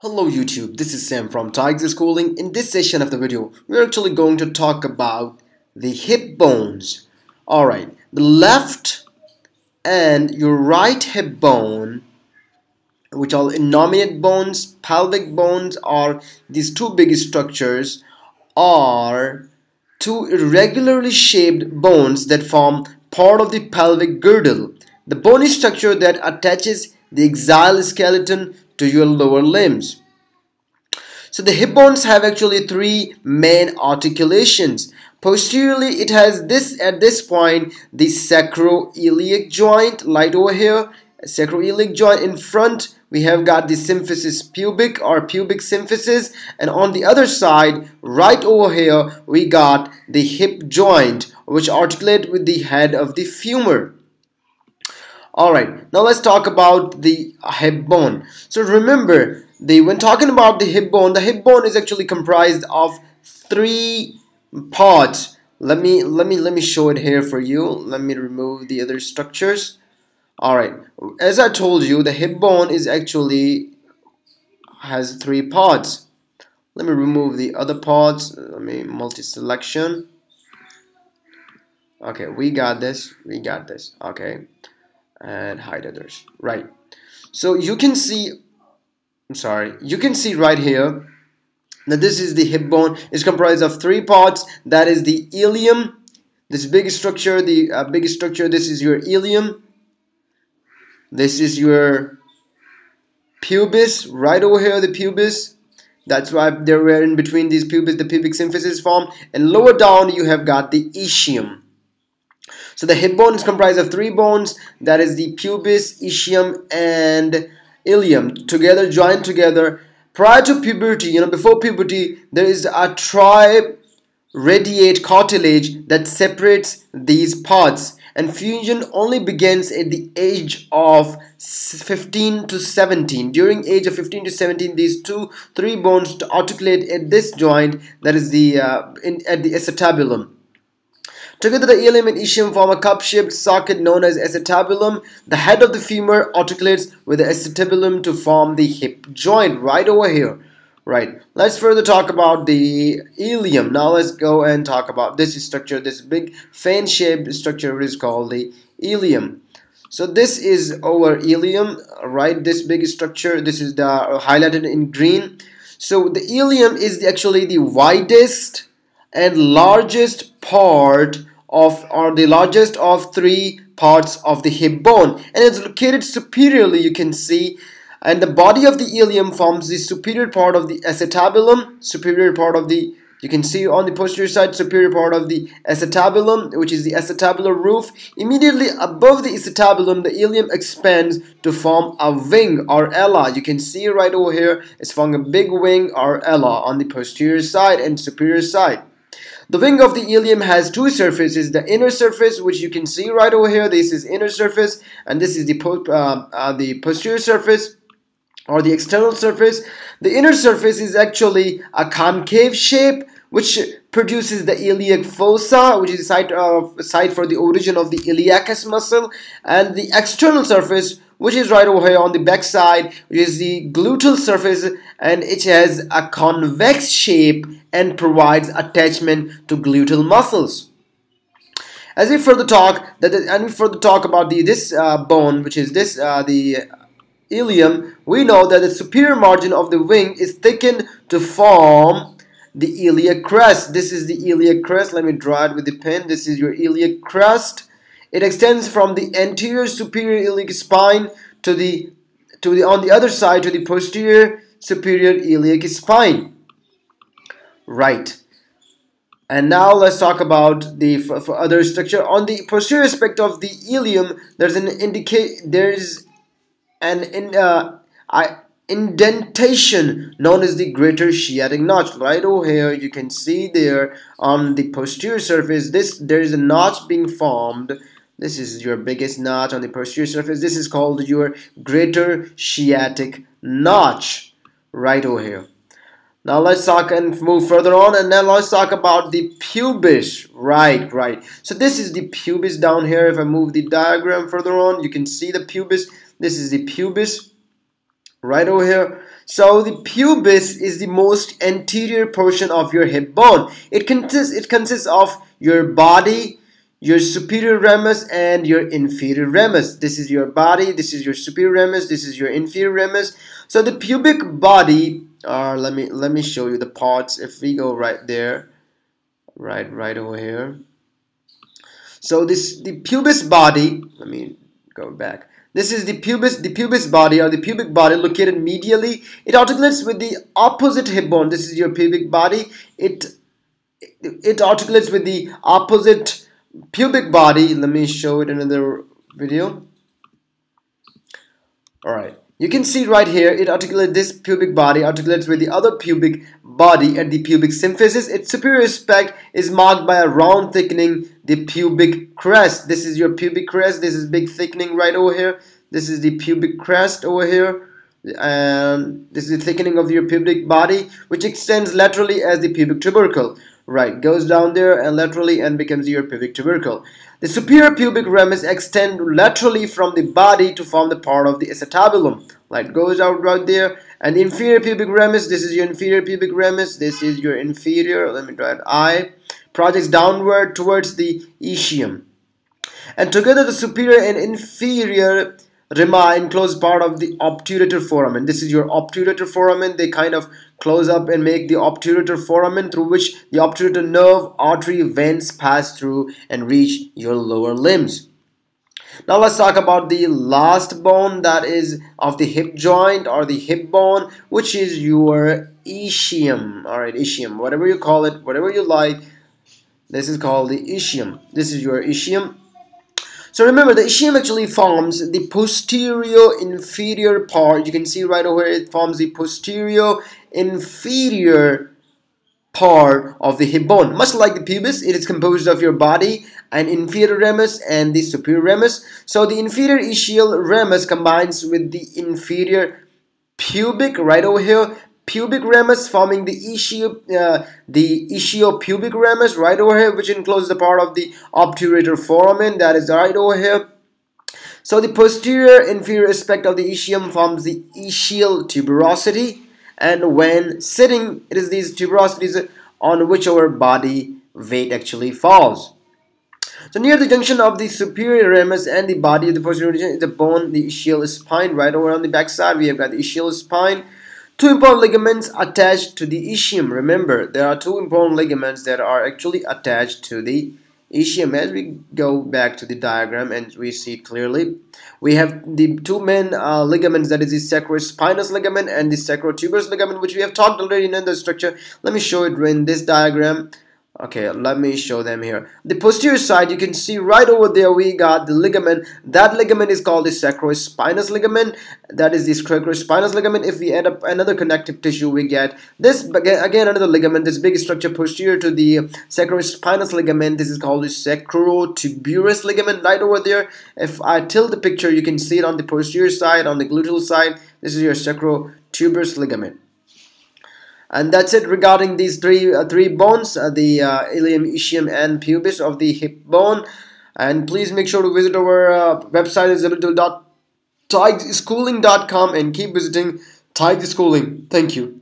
Hello YouTube, this is Sam from Tiger Schooling. In this session of the video, we're actually going to talk about the hip bones. Alright, the left and your right hip bone, which are innominate bones, pelvic bones, are these two big structures, are two irregularly shaped bones that form part of the pelvic girdle. The bony structure that attaches the axial skeleton to your lower limbs. So the hip bones have actually three main articulations. Posteriorly, it has this at this point the sacroiliac joint right over here. Sacroiliac joint in front we have got the symphysis pubic or pubic symphysis and on the other side right over here we got the hip joint which articulate with the head of the femur Alright, now let's talk about the hip bone. So remember, the when talking about the hip bone, the hip bone is actually comprised of three parts. Let me let me let me show it here for you. Let me remove the other structures. Alright, as I told you, the hip bone is actually has three parts. Let me remove the other parts. Let me multi-selection. Okay, we got this. We got this. Okay and hide others. Right. So you can see I'm sorry you can see right here that this is the hip bone. It's comprised of three parts. That is the ilium this big structure the uh, big structure this is your ilium this is your pubis right over here the pubis. That's why they're in between these pubis the pubic symphysis form. And lower down you have got the ischium so the hip bone is comprised of three bones, that is the pubis, ischium, and ilium, together, joined together. Prior to puberty, you know, before puberty, there is a tri radiate cartilage that separates these parts. And fusion only begins at the age of 15 to 17 during age of 15 to 17 these two three bones articulate at this joint that is the uh, in, at the acetabulum Together, the ilium and ischium form a cup-shaped socket known as acetabulum. The head of the femur articulates with the acetabulum to form the hip joint right over here. Right, let's further talk about the ilium. Now let's go and talk about this structure, this big fan-shaped structure is called the ilium. So this is our ilium, right? This big structure, this is the highlighted in green. So the ilium is actually the widest and largest part of or the largest of three parts of the hip bone and it's located superiorly you can see. And the body of the ilium forms the superior part of the acetabulum superior part of the you can see on the posterior side superior part of the acetabulum which is the acetabular roof. Immediately above the acetabulum the ilium expands to form a wing or ala you can see right over here it's forming a big wing or ala on the posterior side and superior side the wing of the ilium has two surfaces, the inner surface, which you can see right over here, this is inner surface, and this is the, uh, uh, the posterior surface, or the external surface. The inner surface is actually a concave shape, which produces the iliac fossa, which is the site, of, site for the origin of the iliacus muscle, and the external surface, which is right over here on the back side which is the gluteal surface and it has a convex shape and provides attachment to gluteal muscles. As we further talk that and we further talk about the this uh, bone which is this uh, the ilium we know that the superior margin of the wing is thickened to form the iliac crest this is the iliac crest let me draw it with the pen this is your iliac crest it extends from the anterior superior iliac spine to the to the on the other side to the posterior superior iliac spine. Right. And now let's talk about the for, for other structure on the posterior aspect of the ilium. There's an indicate there's an in uh, I indentation known as the greater sciatic notch right over here you can see there on the posterior surface this there is a notch being formed this is your biggest notch on the posterior surface. This is called your greater sciatic notch right over here. Now let's talk and move further on and then let's talk about the pubis. Right, right. So this is the pubis down here. If I move the diagram further on, you can see the pubis. This is the pubis right over here. So the pubis is the most anterior portion of your hip bone. It consists it consists of your body, your superior ramus and your inferior ramus. This is your body, this is your superior ramus, this is your inferior ramus. So the pubic body, uh, let me let me show you the parts. If we go right there, right right over here. So this the pubis body. Let me go back. This is the pubis, the pubis body or the pubic body located medially. It articulates with the opposite hip bone. This is your pubic body. It it articulates with the opposite pubic body. Let me show it in another video. All right. You can see right here, it articulates this pubic body, articulates with the other pubic body at the pubic symphysis. Its superior aspect is marked by a round thickening the pubic crest. This is your pubic crest. This is big thickening right over here. This is the pubic crest over here. And this is the thickening of your pubic body, which extends laterally as the pubic tubercle. Right, goes down there and laterally and becomes your pubic tubercle. The superior pubic ramus extend laterally from the body to form the part of the acetabulum. Like goes out right there. And the inferior pubic ramus, this is your inferior pubic ramus. This is your inferior, let me draw it, I. Projects downward towards the ischium. And together the superior and inferior rami close part of the obturator foramen. This is your obturator foramen. They kind of close up and make the obturator foramen through which the obturator nerve, artery, veins pass through and reach your lower limbs. Now let's talk about the last bone that is of the hip joint or the hip bone which is your ischium. Alright, ischium, whatever you call it, whatever you like. This is called the ischium. This is your ischium so remember the ischium actually forms the posterior inferior part. You can see right over here it forms the posterior inferior part of the hip bone. Much like the pubis, it is composed of your body and inferior ramus and the superior ramus. So the inferior ischial ramus combines with the inferior pubic right over here pubic ramus forming the ischio, uh, the ischiopubic ramus right over here which encloses the part of the obturator foramen that is right over here so the posterior inferior aspect of the ischium forms the ischial tuberosity and when sitting it is these tuberosities on which our body weight actually falls so near the junction of the superior ramus and the body of the posterior region is the bone, the ischial spine. Right over on the back side, we have got the ischial spine. Two important ligaments attached to the ischium. Remember, there are two important ligaments that are actually attached to the ischium. As we go back to the diagram and we see clearly, we have the two main uh, ligaments that is the sacrospinous ligament and the sacrotuberous ligament which we have talked already in the structure. Let me show it in this diagram okay let me show them here. The posterior side you can see right over there we got the ligament. That ligament is called the sacrospinous ligament. That is the sacrospinous ligament. If we add up another connective tissue we get this again another ligament this big structure posterior to the sacrospinous ligament. This is called the sacrotuberous ligament right over there. If I tilt the picture you can see it on the posterior side on the gluteal side. This is your sacrotuberous ligament and that's it regarding these three uh, three bones uh, the uh, ilium ischium and pubis of the hip bone. And please make sure to visit our uh, website is and keep visiting Tiger Schooling. Thank you